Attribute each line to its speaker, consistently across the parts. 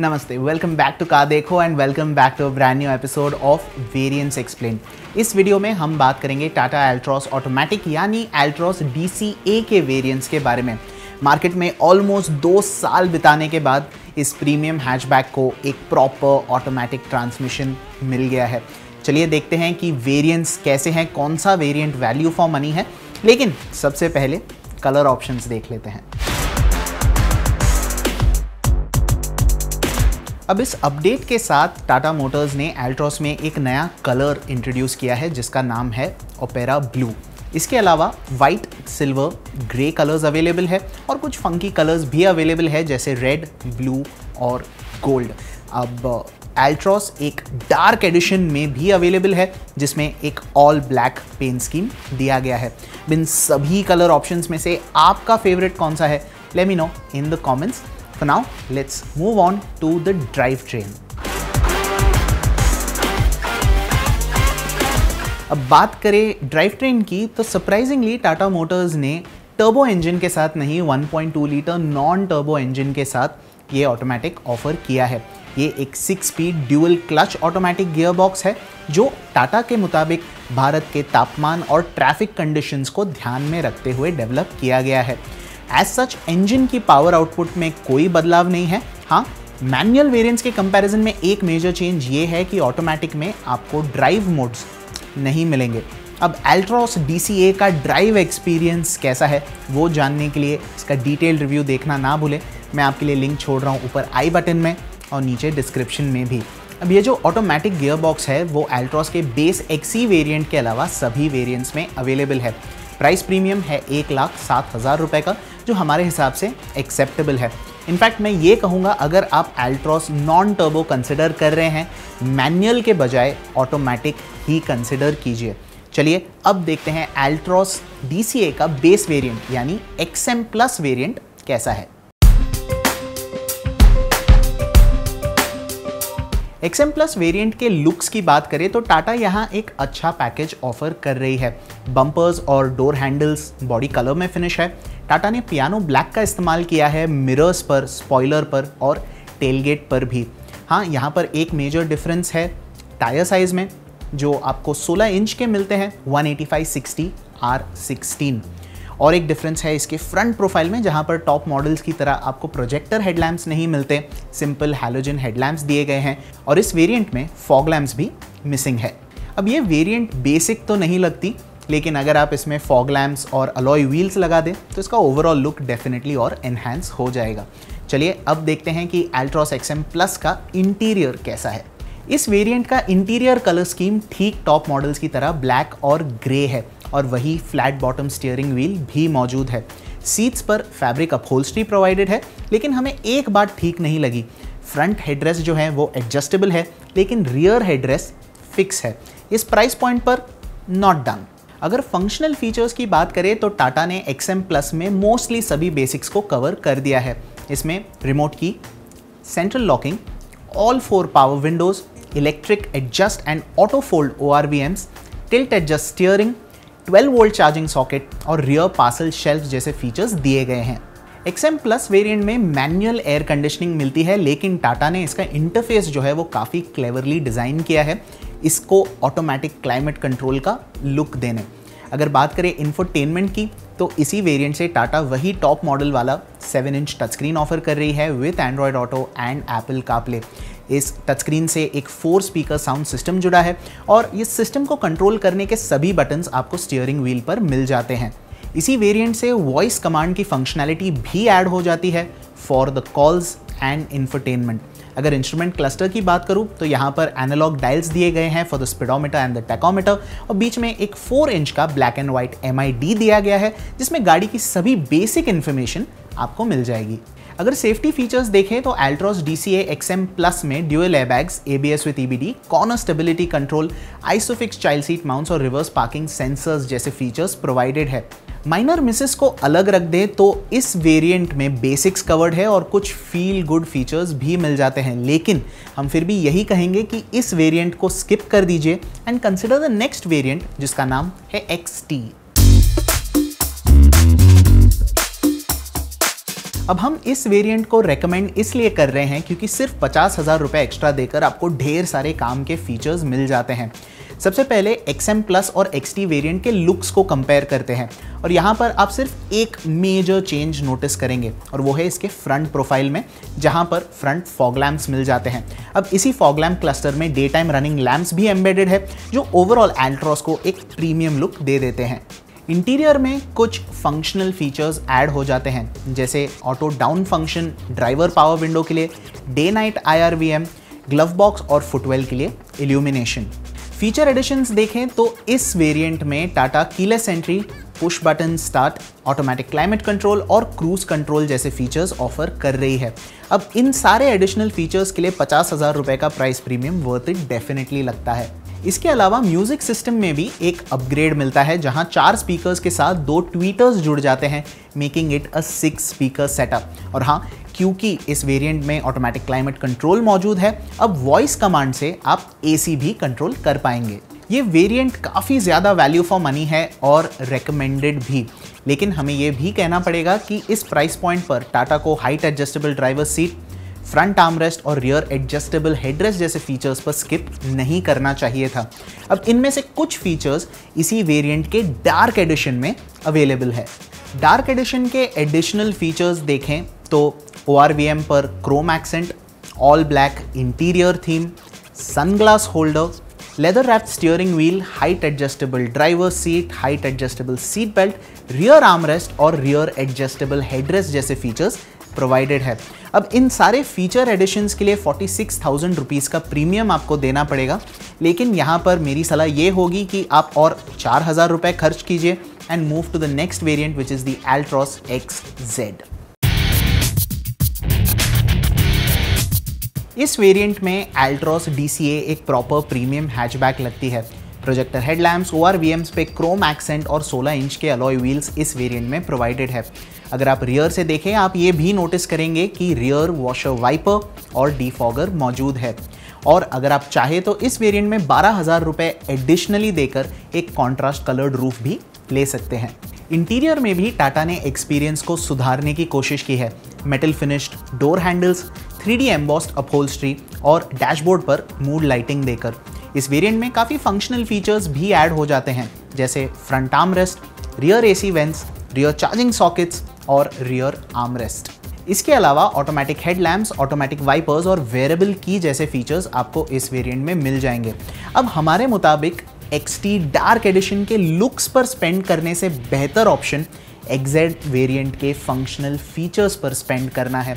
Speaker 1: नमस्ते welcome back to CarDekho and welcome back to brand new episode of variants explained इस video में हम बात करेंगे टाटा एल्ट्रॉस ऑटोमेटिक यानी एल्ट्रॉस डीसीए के वेरिएंट्स के बारे में। मार्केट में ऑलमोस्ट दो साल बिताने के बाद इस प्रीमियम हैचबैक को एक प्रॉपर ऑटोमेटिक ट्रांसमिशन मिल गया है। चलिए देखते हैं कि वेरिएंट्स कैसे हैं, कौन सा वेरिएंट वैल्यू फॉर मनी है। लेकिन सबसे पहले कलर ऑप्शंस देख लेते हैं। अब इस अपडेट के साथ टाटा मोटर्स ने एल्ट्रॉस में एक नया कलर इंट्रोड्यूस किया है, जिसका नाम है ओपेरा ब्लू। इसके अलावा white silver grey colours available है और कुछ फंकी कलर्स भी अवेलेबल है, जैसे रेड ब्लू और गोल्ड अब एल्ट्रॉस एक डार्क एडिशन में भी अवेलेबल है, जिसमें एक ऑल ब्लैक पेन स्कीम दिया गया है। इन सभी कलर ऑप्शंस में से आपका फेवरेट कौन सा है? Let me know in the comments For now, let's move on to the drivetrain. अब बात करें ड्राइव ट्रेन की तो सरप्राइजिंगली टाटा मोटर्स ने टर्बो इंजन के साथ नहीं 1.2 लीटर नॉन टर्बो इंजन के साथ ये ऑटोमेटिक ऑफ़र किया है ये एक six speed dual clutch automatic gear box है जो टाटा के मुताबिक भारत के तापमान और ट्रैफ़िक कंडीशंस को ध्यान में रखते हुए डेवलप किया गया है एज सच इंजन की पावर आउटपुट में कोई बदलाव नहीं है। हाँ मैनुअल वेरिएंट्स के कंपैरिजन में एक मेजर चेंज ये है कि ऑटोमेटिक में आपको ड्राइव मोड्स नहीं मिलेंगे। अब एल्ट्रॉस डी का ड्राइव एक्सपीरियंस कैसा है, वो जानने के लिए इसका डिटेल रिव्यू देखना ना भूलें। मैं आपके लिए लिंक छोड़ रहा हूँ ऊपर आई बटन में और नीचे डिस्क्रिप्शन में भी। अब ये जो ऑटोमेटिक गियर बॉक्स है, वो एल्ट्रॉस के बेस एक्सी वेरिएंट के अलावा सभी वेरिएंट्स में अवेलेबल है। प्राइस प्रीमियम है एक लाख सात हज़ार रुपये का, जो हमारे हिसाब से एक्सेप्टेबल है। इनफैक्ट मैं ये कहूँगा, अगर आप एल्ट्रॉस नॉन टर्बो कंसिडर कर रहे हैं मैनुअल के बजाय ऑटोमेटिक ही कंसिडर कीजिए। चलिए, अब देखते हैं एल्ट्रॉस डी का बेस वेरियंट यानी एक्सएम प्लस वेरियंट कैसा है। एक्सएम प्लस वेरिएंट के लुक्स की बात करें तो टाटा यहाँ एक अच्छा पैकेज ऑफ़र कर रही है। बम्पर्स और डोर हैंडल्स बॉडी कलर में फिनिश है। टाटा ने पियानो ब्लैक का इस्तेमाल किया है मिरर्स पर स्पॉयलर पर और टेलगेट पर भी। हाँ यहाँ पर एक मेजर डिफरेंस है टायर साइज़ में, जो आपको 16 इंच के मिलते हैं 185 60 आर 16 और एक डिफरेंस है इसके फ्रंट प्रोफ़ाइल में, जहाँ पर टॉप मॉडल्स की तरह आपको प्रोजेक्टर हेडलैम्प्स नहीं मिलते सिंपल हेलोजन हेडलैम्प्स दिए गए हैं और इस वेरिएंट में फॉग लैम्प्स भी मिसिंग है। अब ये वेरिएंट बेसिक तो नहीं लगती, लेकिन अगर आप इसमें फॉग लैम्प्स और अलॉय व्हील्स लगा दें तो इसका ओवरऑल लुक डेफिनेटली और एनहेंस हो जाएगा। चलिए अब देखते हैं कि एल्ट्रॉस एक्सएम प्लस का इंटीरियर कैसा है। इस वेरिएंट का इंटीरियर कलर स्कीम ठीक टॉप मॉडल्स की तरह ब्लैक और ग्रे है और वही फ्लैट बॉटम स्टीयरिंग व्हील भी मौजूद है। सीट्स पर फैब्रिक अपहोल्स्ट्री प्रोवाइडेड है, लेकिन हमें एक बात ठीक नहीं लगी। फ्रंट हेडरेस्ट जो है वो एडजस्टेबल है, लेकिन रियर हेडरेस्ट फिक्स है। इस प्राइस पॉइंट पर नॉट डन अगर फंक्शनल फीचर्स की बात करें तो टाटा ने एक्सएम प्लस में मोस्टली सभी बेसिक्स को कवर कर दिया है। इसमें remote key central locking all four power windows auto fold O R V Ms tilt adjust steering 12 volt charging socket और रियर पार्सल शेल्फ जैसे फीचर्स दिए गए हैं। एक्सएम प्लस वेरिएंट में मैनुअल एयर कंडीशनिंग मिलती है, लेकिन टाटा ने इसका इंटरफेस जो है वो काफ़ी क्लेवरली डिज़ाइन किया है, इसको ऑटोमेटिक क्लाइमेट कंट्रोल का लुक देने। अगर बात करें इन्फोटेनमेंट की तो इसी वेरिएंट से टाटा वही टॉप मॉडल वाला 7 इंच टच स्क्रीन ऑफ़र कर रही है with Android Auto and Apple CarPlay इस टच स्क्रीन से एक फोर स्पीकर साउंड सिस्टम जुड़ा है और इस सिस्टम को कंट्रोल करने के सभी बटन्स आपको स्टीयरिंग व्हील पर मिल जाते हैं। इसी वेरिएंट से वॉइस कमांड की फंक्शनैलिटी भी ऐड हो जाती है for the calls and infotainment अगर इंस्ट्रूमेंट क्लस्टर की बात करूँ तो यहाँ पर एनालॉग डायल्स दिए गए हैं for the speedometer and the tachometer और बीच में एक 4 इंच का ब्लैक एंड व्हाइट एम दिया गया है, जिसमें गाड़ी की सभी बेसिक इन्फॉर्मेशन आपको मिल जाएगी। अगर सेफ्टी फीचर्स देखें तो Altroz D C XM plus में dual airbags ABS with EBD corner stability control ISOFIX child seat mounts और रिवर्स पार्किंग सेंसर्स जैसे फीचर्स प्रोवाइडेड है। माइनर मिसेस को अलग रख दें तो इस वेरिएंट में बेसिक्स कवर्ड है और कुछ फील गुड फीचर्स भी मिल जाते हैं। लेकिन हम फिर भी यही कहेंगे कि इस वेरिएंट को स्किप कर दीजिए and consider the next variant जिसका नाम है एक्स टी अब हम इस वेरिएंट को रेकमेंड इसलिए कर रहे हैं क्योंकि सिर्फ़ पचास हज़ार रुपये एक्स्ट्रा देकर आपको ढेर सारे काम के फीचर्स मिल जाते हैं। सबसे पहले XM प्लस और XT वेरिएंट के लुक्स को कंपेयर करते हैं और यहाँ पर आप सिर्फ़ एक मेजर चेंज नोटिस करेंगे और वो है इसके फ्रंट प्रोफ़ाइल में, जहाँ पर फ्रंट फॉग लैम्प्स मिल जाते हैं। अब इसी फॉग लैम्प क्लस्टर में डे टाइम रनिंग लैम्प्स भी एम्बेडेड है, जो ओवरऑल एल्ट्रॉस को एक प्रीमियम लुक दे देते हैं। इंटीरियर में कुछ फंक्शनल फीचर्स ऐड हो जाते हैं, जैसे auto down function driver power window के लिए day night I R V M glove box और फुटवेल के लिए इल्यूमिनेशन फीचर एडिशंस देखें तो इस वेरिएंट में Tata keyless entry push button start automatic climate control और क्रूज कंट्रोल जैसे फीचर्स ऑफ़र कर रही है। अब इन सारे एडिशनल फीचर्स के लिए पचास हज़ार रुपए का price premium worth it definitely लगता है। इसके अलावा म्यूज़िक सिस्टम में भी एक अपग्रेड मिलता है, जहाँ चार स्पीकर्स के साथ दो ट्वीटर्स जुड़ जाते हैं making it a six speaker setup और हाँ क्योंकि इस वेरिएंट में ऑटोमेटिक क्लाइमेट कंट्रोल मौजूद है, अब वॉइस कमांड से आप एसी भी कंट्रोल कर पाएँगे। ये वेरिएंट काफ़ी ज़्यादा वैल्यू फॉर मनी है और रिकमेंडेड भी। लेकिन हमें ये भी कहना पड़ेगा कि इस प्राइस पॉइंट पर टाटा को height adjustable driver seat front armrest और रियर एडजस्टेबल हेडरेस्ट जैसे फीचर्स पर स्किप नहीं करना चाहिए था। अब इनमें से कुछ फीचर्स इसी वेरिएंट के डार्क एडिशन में अवेलेबल है। डार्क एडिशन के एडिशनल फीचर्स देखें तो ओआरवीएम पर chrome accent all black interior theme sunglass holder leather wrap steering wheel height adjustable driver seat height adjustable seat belt rear armrest और rear adjustable headrest जैसे features provided है। अब इन सारे फीचर एडिशंस के लिए फोर्टी सिक्स थाउज़ेंड रुपीज़ का premium आपको देना पड़ेगा। लेकिन यहाँ पर मेरी सलाह ये होगी कि आप और चार हज़ार रुपये खर्च कीजिए and move to the next variant which is the Altroz X Z इस वेरिएंट में एल्ट्रॉस डी एक प्रॉपर प्रीमियम हैचबैक लगती है। प्रोजेक्टर हेडलैम्प्स ओ आर पे क्रोम एक्सेंट और 16 इंच के अलॉय व्हील्स इस वेरिएंट में प्रोवाइडेड है। अगर आप रियर से देखें, आप ये भी नोटिस करेंगे कि रियर वॉशर वाइपर और डीफॉगर मौजूद है। और अगर आप चाहे तो इस वेरिएंट में बारह हज़ार रुपये एडिशनली देकर एक कॉन्ट्रास्ट कलर्ड रूफ भी ले सकते हैं। इंटीरियर में भी टाटा ने एक्सपीरियंस को सुधारने की कोशिश की है। Metal finished door handles three D embossed upholstery और डैशबोर्ड पर मूड लाइटिंग देकर। इस वेरिएंट में काफ़ी फंक्शनल फीचर्स भी ऐड हो जाते हैं, जैसे front arm rest rear AC vents rear charging sockets और रियर आर्म रेस्ट इसके अलावा ऑटोमेटिक हेडलैम्प्स ऑटोमेटिक वाइपर्स और वेरेबल की जैसे फीचर्स आपको इस वेरिएंट में मिल जाएँगे। अब हमारे मुताबिक XT डार्क एडिशन के लुक्स पर स्पेंड करने से बेहतर ऑप्शन एग्जैक्ट वेरिएंट के फंक्शनल फीचर्स पर स्पेंड करना है।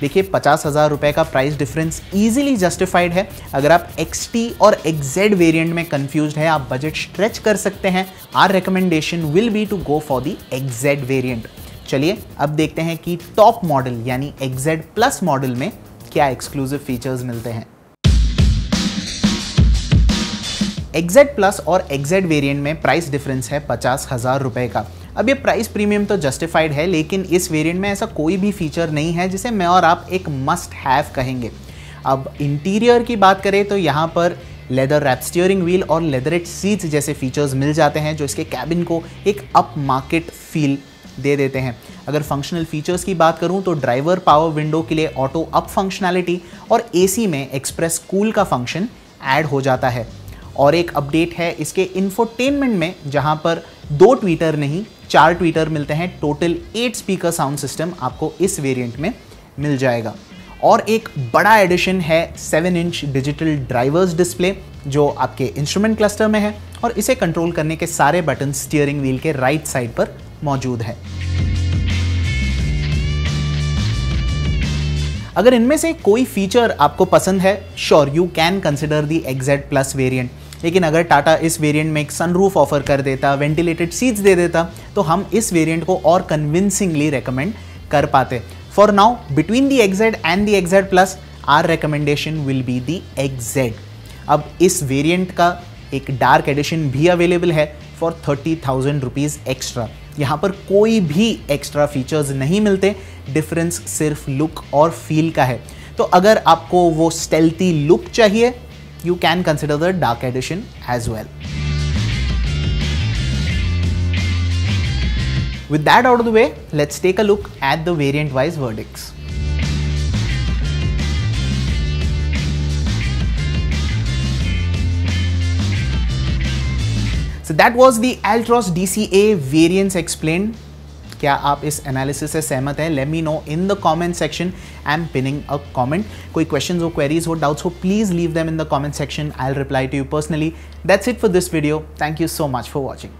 Speaker 1: देखिए, पचास हज़ार रुपये का प्राइस डिफरेंस इजीली जस्टिफाइड है। अगर आप एक्सटी और एक्जेड वेरिएंट में कंफ्यूज है, आप बजट स्ट्रेच कर सकते हैं। Our recommendation will be to go for the XZ variant चलिए अब देखते हैं कि टॉप मॉडल यानी एक्जेड प्लस मॉडल में क्या एक्सक्लूसिव फीचर्स मिलते हैं। एक्जेड प्लस और एक्जेड वेरिएंट में प्राइस डिफरेंस है पचास हज़ार रुपए का। अब ये प्राइस प्रीमियम तो जस्टिफाइड है, लेकिन इस वेरिएंट में ऐसा कोई भी फीचर नहीं है जिसे मैं और आप एक मस्ट हैव कहेंगे। अब इंटीरियर की बात करें तो यहाँ पर लेदर रैप स्टीयरिंग व्हील और लेदरेट सीट्स जैसे फीचर्स मिल जाते हैं, जो इसके कैबिन को एक अप मार्केट फील दे देते हैं। अगर फंक्शनल फीचर्स की बात करूँ तो ड्राइवर पावर विंडो के लिए ऑटो अप फंक्शनैलिटी और एसी में एक्सप्रेस कूल का फ़ंक्शन ऐड हो जाता है। और एक अपडेट है इसके इन्फोटेनमेंट में, जहाँ पर दो ट्वीटर नहीं, चार ट्वीटर मिलते हैं। Total eight speaker sound system आपको इस वेरिएंट में मिल जाएगा। और एक बड़ा एडिशन है 7 इंच डिजिटल ड्राइवर्स डिस्प्ले जो आपके इंस्ट्रूमेंट क्लस्टर में है। और इसे कंट्रोल करने के सारे बटन स्टीयरिंग व्हील के राइट साइड पर मौजूद है। अगर इनमें से कोई फीचर आपको पसंद है sure you can consider the XZ plus variant लेकिन अगर टाटा इस वेरिएंट में एक सनरूफ ऑफ़र कर देता वेंटिलेटेड सीट्स दे देता तो हम इस वेरिएंट को और कन्विंसिंगली रिकमेंड कर पाते। For now between the XZ and the XZ plus our recommendation will be the XZ अब इस वेरिएंट का एक डार्क एडिशन भी अवेलेबल है for thirty thousand rupees extra यहाँ पर कोई भी एक्स्ट्रा फीचर्स नहीं मिलते डिफरेंस सिर्फ़ लुक और फील का है तो अगर आपको वो स्टेल्थी लुक चाहिए you can consider the dark edition as well With that out of the way, let's take a look at the variant wise. So that was the Altroz DCA variants explained. क्या आप इस analysis से सहमत हैं? Let me know in the comment section I am pinning a comment कोई questions हो queries हो doubts हो please leave them in the comment section I will reply to you personally that's it for this video thank you so much for watching